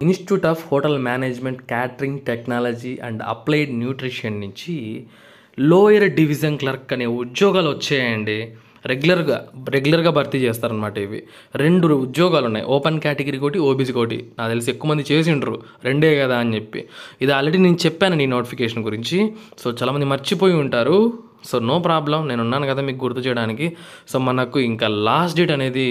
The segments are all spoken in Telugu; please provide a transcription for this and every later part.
Institute of hotel management catering technology and applied nutrition నుంచి లోయర్ డివిజన్ క్లర్క్ అనే ఉద్యోగాలు వచ్చాయండి. రెగ్యులర్గా రెగ్యులర్గా భర్తీ చేస్తారనమాట ఇవి. రెండు ఉద్యోగాలు ఉన్నాయి ఓపెన్ కేటగిరీ ఒకటి ఓబీసీ ఒకటి నాకు తెలిసి ఎక్కువ మంది చేసిండ్రు. రెండే కదా అని చెప్పి. ఇది ఆల్రెడీ నేను చెప్పాను నీ నోటిఫికేషన్ గురించి. సో చాలామంది మర్చిపోయి ఉంటారు. So no problem. నేను ఉన్నాను కదా మీకు గుర్తు చేయడానికి. సో మనకు ఇంకా లాస్ట్ డేట్ అనేది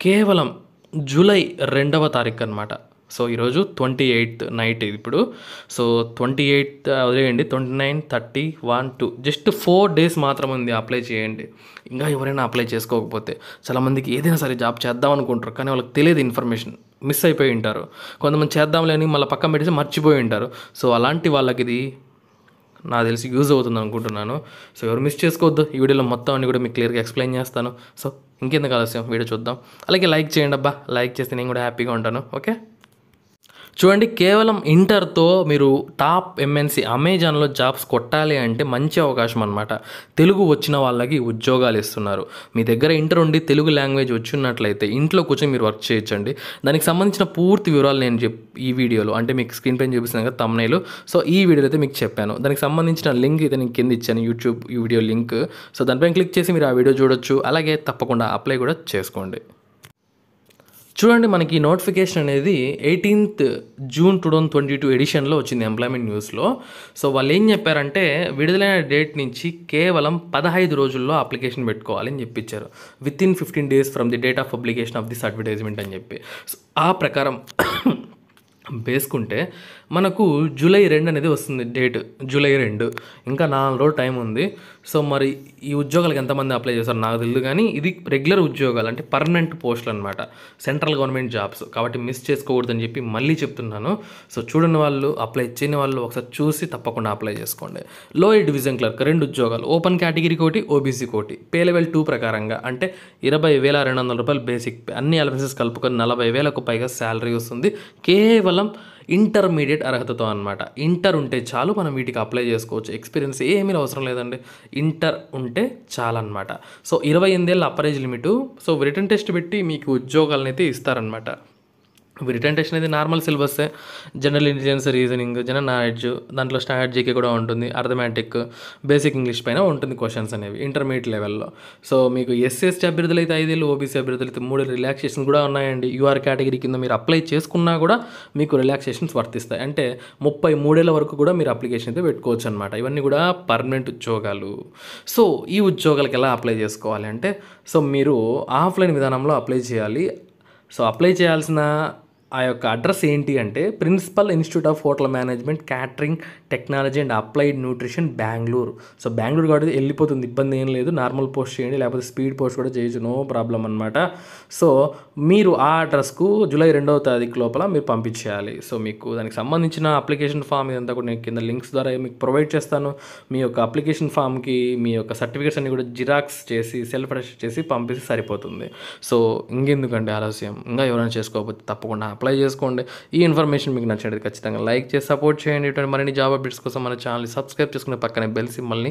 కేవలం జూలై రెండవ తారీఖు అనమాట సో ఈరోజు ట్వంటీ ఎయిత్ నైట్ ఇది ఇప్పుడు. సో ట్వంటీ ఎయిత్ వదిలేయండి. Twenty nine thirty one two. Just four days మాత్రం ఉంది అప్లై చేయండి. ఇంకా ఎవరైనా అప్లై చేసుకోకపోతే చాలామందికి ఏదైనా సరే జాబ్ చేద్దాం అనుకుంటారు కానీ వాళ్ళకి తెలియదు ఇన్ఫర్మేషన్. మిస్ అయిపోయి ఉంటారు. కొంతమంది చేద్దాంలే అని మళ్ళీ పక్కన పెట్టేసి మర్చిపోయి ఉంటారు. సో అలాంటి వాళ్ళకి ఇది నాకు తెలిసి యూజ్ అవుతుంది అనుకుంటున్నాను. సో ఎవరు మిస్ చేసుకోవద్దు. ఈ వీడియోలో మొత్తం అన్ని కూడా మీకు క్లియర్గా ఎక్స్ప్లెయిన్ చేస్తాను. సో ఇంకెందుకు ఆలస్యం? వీడియో చూద్దాం. అలాగే లైక్ చేయండి అబ్బా. లైక్ చేస్తే నేను కూడా హ్యాపీగా ఉంటాను. ఓకే? చూడండి కేవలం ఇంటర్తో మీరు టాప్ ఎంఎన్సీ అమెజాన్లో జాబ్స్ కొట్టాలి అంటే మంచి అవకాశం అనమాట తెలుగు వచ్చిన వాళ్ళకి ఉద్యోగాలు ఇస్తున్నారు. మీ దగ్గర ఇంటర్ ఉండి తెలుగు లాంగ్వేజ్ వచ్చినట్లయితే ఇంట్లో కూర్చొని మీరు వర్క్ చేయొచ్చండి. దానికి సంబంధించిన పూర్తి వివరాలు నేను చెప్ ఈ వీడియోలో అంటే మీకు స్క్రీన్ పైన చూపిస్తున్నాను కదా తమ్నైలు. సో ఈ వీడియోలో అయితే మీకు చెప్పాను. దానికి సంబంధించిన లింక్ అయితే నేను కింద ఇచ్చాను యూట్యూబ్ ఈ వీడియో లింక్. సో దానిపైన క్లిక్ చేసి మీరు ఆ వీడియో చూడొచ్చు. అలాగే తప్పకుండా అప్లై కూడా చేసుకోండి. చూడండి మనకి నోటిఫికేషన్ అనేది eighteenth June two thousand twenty two ఎడిషన్లో వచ్చింది ఎంప్లాయ్మెంట్ న్యూస్లో. సో వాళ్ళు ఏం చెప్పారంటే విడుదలైన డేట్ నుంచి కేవలం పదహైదు రోజుల్లో అప్లికేషన్ పెట్టుకోవాలని చెప్పించారు with in fifteen days from the date of publication of this advertisement అని చెప్పి. సో ఆ ప్రకారం వేసుకుంటే మనకు జూలై రెండు అనేది వస్తుంది డేట్. జూలై రెండు. ఇంకా నాలుగు రోజులు టైం ఉంది. సో మరి ఈ ఉద్యోగాలకు ఎంతమంది అప్లై చేస్తారు నాకు తెలియదు కానీ ఇది రెగ్యులర్ ఉద్యోగాలు అంటే పర్మనెంట్ పోస్టులు అనమాట సెంట్రల్ గవర్నమెంట్ జాబ్స్. కాబట్టి మిస్ చేసుకోకూడదని చెప్పి మళ్ళీ చెప్తున్నాను. సో చూడని వాళ్ళు అప్లై చేయని వాళ్ళు ఒకసారి చూసి తప్పకుండా అప్లై చేసుకోండి. లోయర్ డివిజన్ క్లర్క్ రెండు ఉద్యోగాలు. ఓపెన్ కేటగిరీ ఒకటి ఓబీసీ ఒకటి పే లెవెల్ టూ ప్రకారంగా అంటే ఇరవై వేల రెండు వందల రూపాయలు బేసిక్. అన్ని అలవెన్సెస్ కలుపుకొని నలభై వేలకు పైగా శాలరీ వస్తుంది. కేవలం ఇంటర్మీడియట్ అర్హతతో అనమాట ఇంటర్ ఉంటే చాలు మనం వీటికి అప్లై చేసుకోవచ్చు. ఎక్స్పీరియన్స్ ఏమీ అవసరం లేదండి. ఇంటర్ ఉంటే చాలన్నమాట. సో ఇరవై ఎనిమిదేళ్ళ upper age limit so written test పెట్టి మీకు ఉద్యోగాలనైతే అయితే ఇస్తారనమాట రిటర్న్ టెస్ట్ అనేది normal సిలబస్సే general intelligence reasoning general knowledge దాంట్లో స్టాండర్డ్ జీకే కూడా ఉంటుంది. అర్థమెటిక్ బేసిక్ ఇంగ్లీష్ పైన ఉంటుంది క్వశ్చన్స్ అనేవి ఇంటర్మీడియట్ లెవెల్లో సో మీకు ఎస్సీఎస్టీ అభ్యర్థులు అయితే ఐదేళ్ళు ఓబీసీ అభ్యర్థులు అయితే మూడు రిలాక్సేషన్ కూడా ఉన్నాయండి. యూఆర్ కేటగిరీ కింద మీరు అప్లై చేసుకున్నా కూడా మీకు రిలాక్సేషన్స్ వర్తిస్తాయి. అంటే ముప్పై మూడేళ్ళ వరకు కూడా మీరు అప్లికేషన్ అయితే పెట్టుకోవచ్చు అనమాట ఇవన్నీ కూడా పర్మనెంట్ ఉద్యోగాలు. సో ఈ ఉద్యోగాలకు ఎలా అప్లై చేసుకోవాలి అంటే సో మీరు ఆఫ్లైన్ విధానంలో అప్లై చేయాలి. సో అప్లై చేయాల్సిన ఆ యొక్క అడ్రస్ ఏంటి అంటే principal institute of hotel management catering technology and applied nutrition Bengaluru. So Bengaluru కాబట్టి వెళ్ళిపోతుంది ఇబ్బంది ఏం లేదు. నార్మల్ పోస్ట్ చేయండి లేకపోతే స్పీడ్ పోస్ట్ కూడా చేయొచ్చు నో ప్రాబ్లం అనమాట సో మీరు ఆ అడ్రస్కు జూలై రెండవ తారీఖు లోపల మీరు పంపించేయాలి. సో మీకు దానికి సంబంధించిన అప్లికేషన్ ఫామ్ ఇదంతా కూడా నేను కింద లింక్స్ ద్వారా మీకు ప్రొవైడ్ చేస్తాను. మీ యొక్క అప్లికేషన్ ఫామ్కి మీ యొక్క సర్టిఫికేట్స్ అన్ని కూడా జిరాక్స్ చేసి సెల్ఫ్ అటెస్ట్ చేసి పంపిస్తే సరిపోతుంది. సో ఇంకెందుకండి ఆలస్యం? ఇంకా ఎవరైనా చేసుకోకపోతే తప్పకుండా అప్లై చేసుకోండి. ఈ ఇన్ఫర్మేషన్ మీకు నచ్చినట్టు ఖచ్చితంగా లైక్ చేసి సపోర్ట్ చేయండి. ఇటువంటి మరిన్ని జాబ్ అప్డేట్స్ కోసం మన ఛానల్ని సబ్స్క్రైబ్ చేసుకునే పక్కనే బెల్ సిమ్మల్ని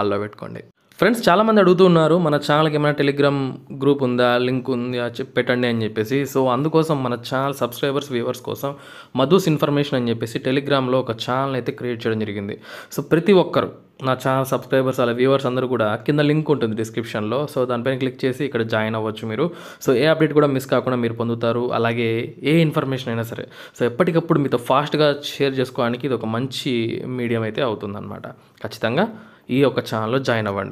ఆల్లో పెట్టుకోండి. ఫ్రెండ్స్ చాలామంది అడుగుతున్నారు మన ఛానల్కి ఏమైనా టెలిగ్రామ్ గ్రూప్ ఉందా లింక్ ఉందా చెప్పి పెట్టండి అని చెప్పేసి. సో అందుకోసం మన ఛానల్ సబ్స్క్రైబర్స్ వ్యూవర్స్ కోసం మధుస్ ఇన్ఫర్మేషన్ అని చెప్పేసి టెలిగ్రామ్లో ఒక ఛానల్ అయితే క్రియేట్ చేయడం జరిగింది. సో ప్రతి ఒక్కరు నా ఛానల్ సబ్స్క్రైబర్స్ అలా వ్యూవర్స్ అందరూ కూడా కింద లింక్ ఉంటుంది డిస్క్రిప్షన్లో సో దానిపైన క్లిక్ చేసి ఇక్కడ జాయిన్ అవ్వచ్చు మీరు. సో ఏ అప్డేట్ కూడా మిస్ కాకుండా మీరు పొందుతారు. అలాగే ఏ ఇన్ఫర్మేషన్ అయినా సరే. సో ఎప్పటికప్పుడు మీతో ఫాస్ట్గా షేర్ చేసుకోవడానికి ఇది ఒక మంచి మీడియం అయితే అవుతుందన్నమాట. ఖచ్చితంగా ఈ యొక్క ఛానల్లో జాయిన్ అవ్వండి.